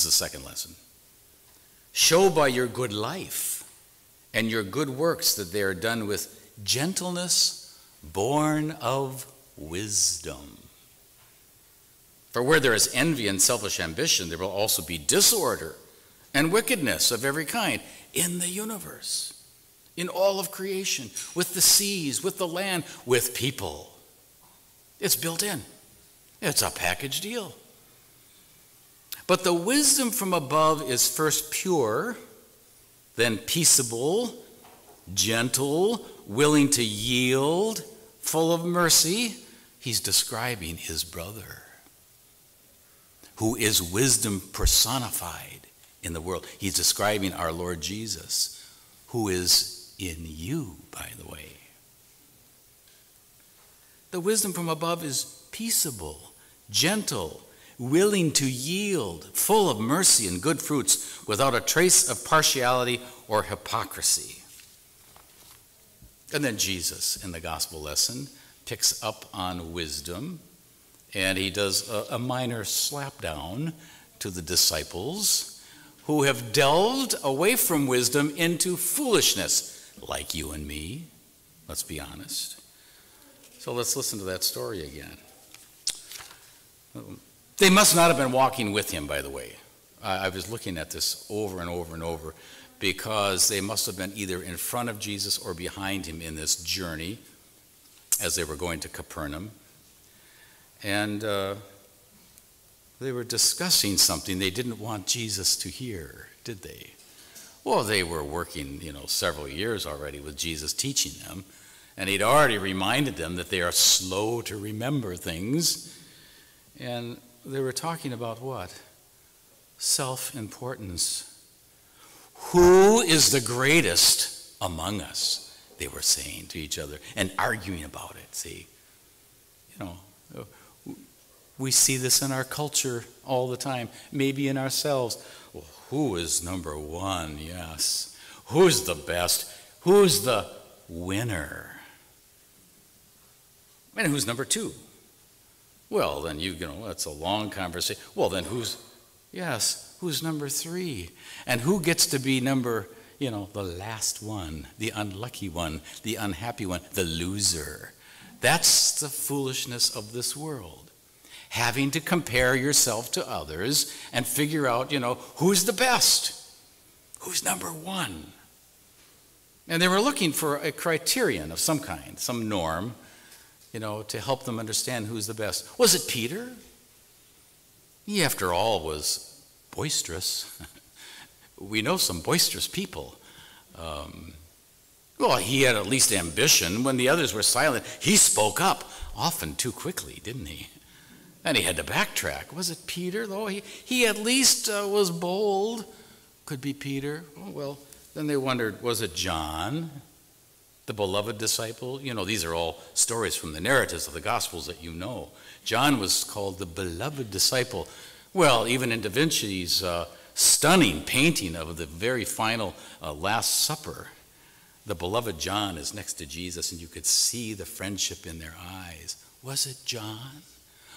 is the second lesson. Show by your good life and your good works that they are done with gentleness born of wisdom. For where there is envy and selfish ambition, there will also be disorder and wickedness of every kind in the universe, in all of creation, with the seas, with the land, with people. It's built in, it's a package deal. But the wisdom from above is first pure, then peaceable, gentle, willing to yield, full of mercy. He's describing his brother, who is wisdom personified in the world. He's describing our Lord Jesus, who is in you, by the way. The wisdom from above is peaceable, gentle, willing to yield, full of mercy and good fruits, without a trace of partiality or hypocrisy. And then Jesus, in the gospel lesson, picks up on wisdom and he does a, a minor slapdown to the disciples who have delved away from wisdom into foolishness, like you and me. Let's be honest. So let's listen to that story again. They must not have been walking with him, by the way. I, I was looking at this over and over and over because they must have been either in front of Jesus or behind him in this journey as they were going to Capernaum. And uh, they were discussing something they didn't want Jesus to hear, did they? Well, they were working, you know, several years already with Jesus teaching them, and he'd already reminded them that they are slow to remember things. And they were talking about what? Self importance. Who is the greatest among us? They were saying to each other and arguing about it. See, you know, we see this in our culture all the time, maybe in ourselves. Well, who is number one? Yes. Who's the best? Who's the winner? And who's number two? Well, then you, you know, that's a long conversation. Well, then who's, yes, who's number three? And who gets to be number, you know, the last one, the unlucky one, the unhappy one, the loser? That's the foolishness of this world. Having to compare yourself to others and figure out, you know, who's the best? Who's number one? And they were looking for a criterion of some kind, some norm you know, to help them understand who's the best. Was it Peter? He, after all, was boisterous. we know some boisterous people. Um, well, he had at least ambition. When the others were silent, he spoke up, often too quickly, didn't he? And he had to backtrack. Was it Peter, though? He, he at least uh, was bold. Could be Peter. Oh, well, then they wondered, was it John? The beloved disciple. You know, these are all stories from the narratives of the Gospels that you know. John was called the beloved disciple. Well, even in Da Vinci's uh, stunning painting of the very final uh, Last Supper, the beloved John is next to Jesus, and you could see the friendship in their eyes. Was it John?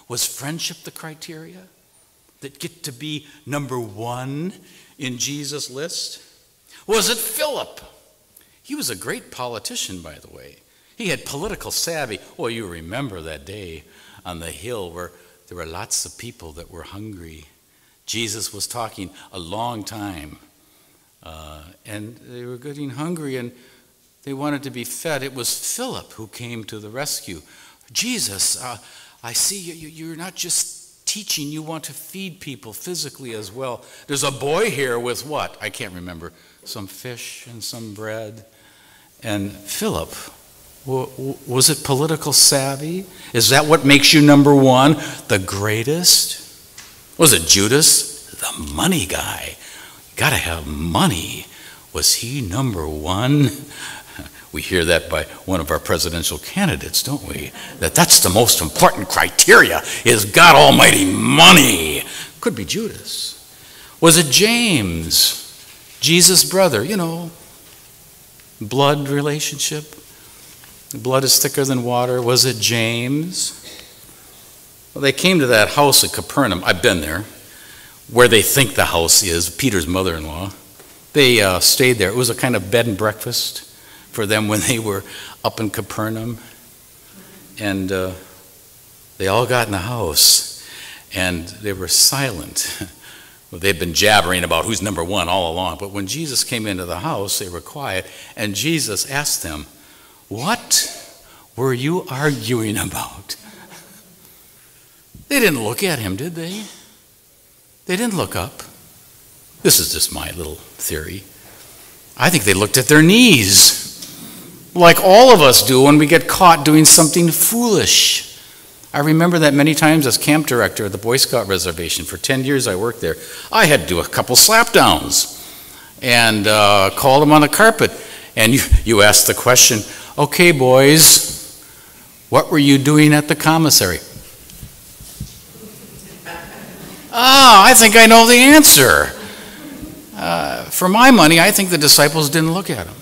Was friendship the criteria that get to be number one in Jesus' list? Was it Philip? He was a great politician, by the way. He had political savvy. Well, you remember that day on the hill where there were lots of people that were hungry. Jesus was talking a long time, uh, and they were getting hungry and they wanted to be fed. It was Philip who came to the rescue. Jesus, uh, I see you, you're not just teaching, you want to feed people physically as well. There's a boy here with what? I can't remember. Some fish and some bread. And Philip, was it political savvy? Is that what makes you number one, the greatest? Was it Judas, the money guy? Got to have money. Was he number one? We hear that by one of our presidential candidates, don't we? That that's the most important criteria is God Almighty money. Could be Judas. Was it James, Jesus' brother? You know, blood relationship. Blood is thicker than water. Was it James? Well, they came to that house at Capernaum. I've been there. where they think the house is, Peter's mother in law. They uh, stayed there. It was a kind of bed and breakfast for them when they were up in Capernaum. And uh, they all got in the house and they were silent. well, they'd been jabbering about who's number one all along. But when Jesus came into the house, they were quiet. And Jesus asked them, What were you arguing about? They didn't look at him, did they? They didn't look up. This is just my little theory. I think they looked at their knees, like all of us do when we get caught doing something foolish. I remember that many times as camp director at the Boy Scout reservation. For 10 years I worked there. I had to do a couple slapdowns and uh, call them on the carpet. And you, you ask the question, okay, boys, what were you doing at the commissary? Ah, I think I know the answer. Uh, for my money, I think the disciples didn't look at him.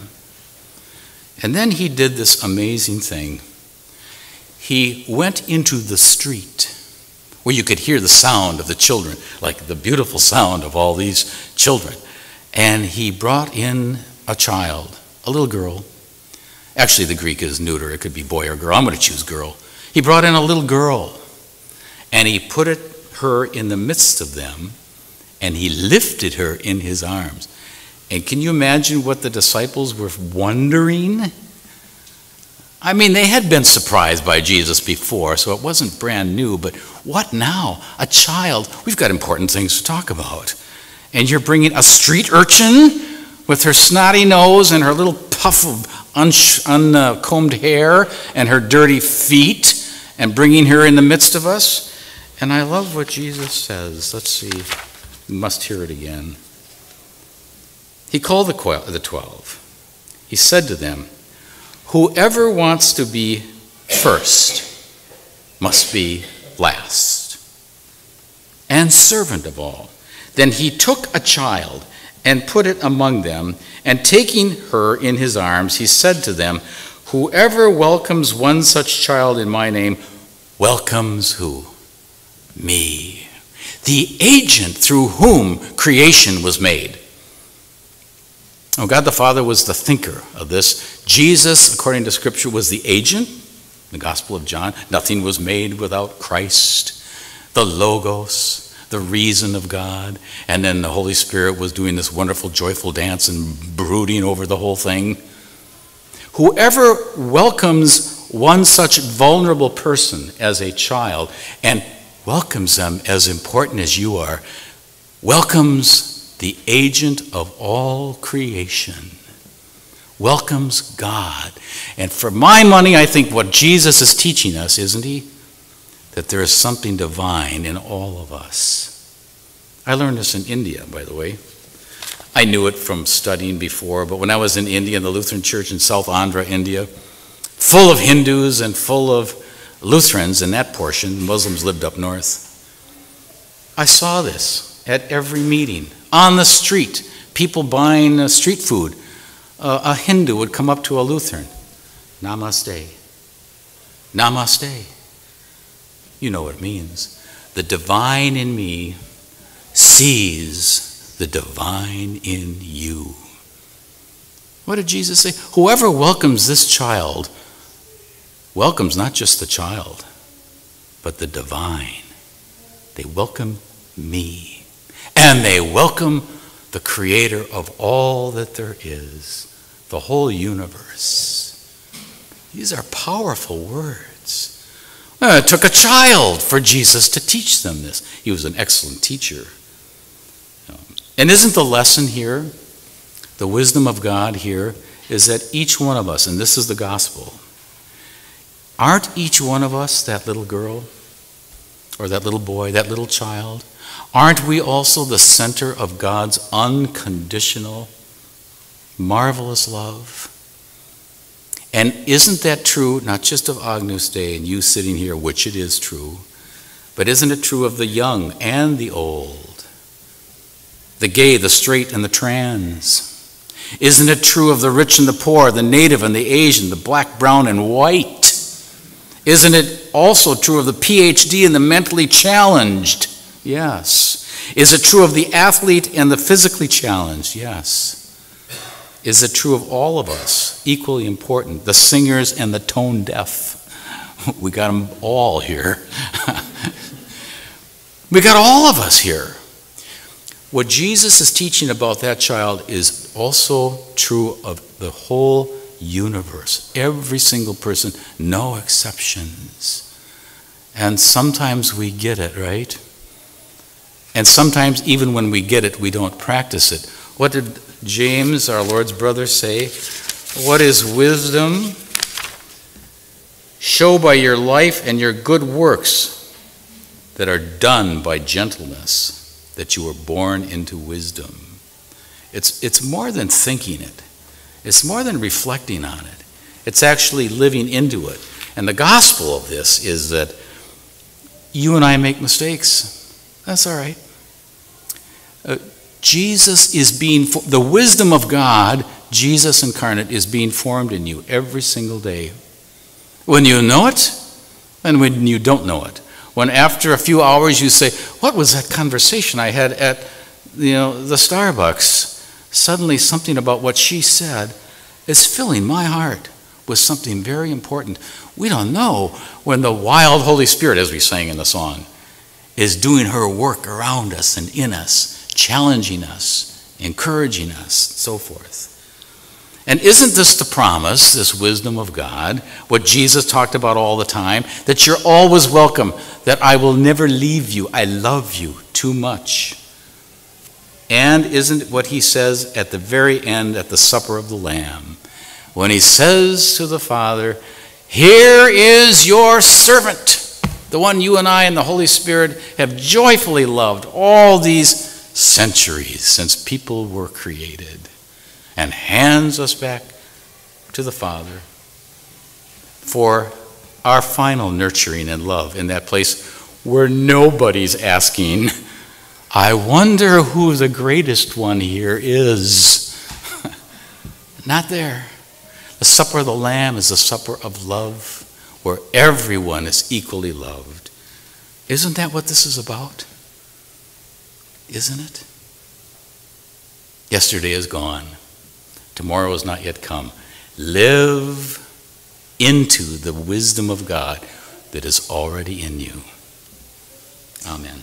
And then he did this amazing thing. He went into the street where you could hear the sound of the children, like the beautiful sound of all these children. And he brought in a child, a little girl. Actually, the Greek is neuter, it could be boy or girl. I'm going to choose girl. He brought in a little girl and he put it her in the midst of them, and he lifted her in his arms. And can you imagine what the disciples were wondering? I mean, they had been surprised by Jesus before, so it wasn't brand new, but what now? A child. We've got important things to talk about. And you're bringing a street urchin with her snotty nose and her little puff of uncombed hair and her dirty feet and bringing her in the midst of us? And I love what Jesus says. Let's see. We must hear it again. He called the twelve. He said to them, Whoever wants to be first must be last and servant of all. Then he took a child and put it among them, and taking her in his arms, he said to them, Whoever welcomes one such child in my name welcomes who? me, the agent through whom creation was made. Oh, God the Father was the thinker of this. Jesus, according to Scripture, was the agent. The Gospel of John, nothing was made without Christ, the Logos, the reason of God. And then the Holy Spirit was doing this wonderful, joyful dance and brooding over the whole thing. Whoever welcomes one such vulnerable person as a child and welcomes them as important as you are, welcomes the agent of all creation, welcomes God. And for my money, I think what Jesus is teaching us, isn't he? That there is something divine in all of us. I learned this in India, by the way. I knew it from studying before, but when I was in India, in the Lutheran Church in South Andhra, India, full of Hindus and full of Lutherans in that portion, Muslims lived up north. I saw this at every meeting. On the street, people buying uh, street food. Uh, a Hindu would come up to a Lutheran. Namaste. Namaste. You know what it means. The divine in me sees the divine in you. What did Jesus say? Whoever welcomes this child welcomes not just the child, but the divine. They welcome me. And they welcome the creator of all that there is, the whole universe. These are powerful words. Uh, it took a child for Jesus to teach them this. He was an excellent teacher. And isn't the lesson here, the wisdom of God here, is that each one of us, and this is the gospel, Aren't each one of us that little girl or that little boy, that little child? Aren't we also the center of God's unconditional, marvelous love? And isn't that true, not just of Agnus Dei and you sitting here, which it is true, but isn't it true of the young and the old, the gay, the straight, and the trans? Isn't it true of the rich and the poor, the native and the Asian, the black, brown, and white? Isn't it also true of the PhD and the mentally challenged? Yes. Is it true of the athlete and the physically challenged? Yes. Is it true of all of us? Equally important. The singers and the tone deaf. We got them all here. we got all of us here. What Jesus is teaching about that child is also true of the whole universe. Every single person, no exceptions. And sometimes we get it, right? And sometimes, even when we get it, we don't practice it. What did James, our Lord's brother, say? What is wisdom? Show by your life and your good works that are done by gentleness that you were born into wisdom. It's, it's more than thinking it, it's more than reflecting on it. It's actually living into it. And the gospel of this is that you and I make mistakes. That's all right. Uh, Jesus is being, the wisdom of God, Jesus incarnate, is being formed in you every single day. When you know it, and when you don't know it. When after a few hours you say, What was that conversation I had at you know, the Starbucks? Suddenly, something about what she said is filling my heart with something very important. We don't know when the wild Holy Spirit, as we sang in the song, is doing her work around us and in us, challenging us, encouraging us, so forth. And isn't this the promise, this wisdom of God, what Jesus talked about all the time? That you're always welcome, that I will never leave you. I love you too much. And isn't what he says at the very end at the supper of the Lamb? When he says to the Father, Here is your servant, the one you and I and the Holy Spirit have joyfully loved all these centuries since people were created and hands us back to the Father for our final nurturing and love in that place where nobody's asking, I wonder who the greatest one here is. Not there. The supper of the Lamb is the supper of love where everyone is equally loved. Isn't that what this is about? Isn't it? Yesterday is gone. Tomorrow has not yet come. Live into the wisdom of God that is already in you. Amen.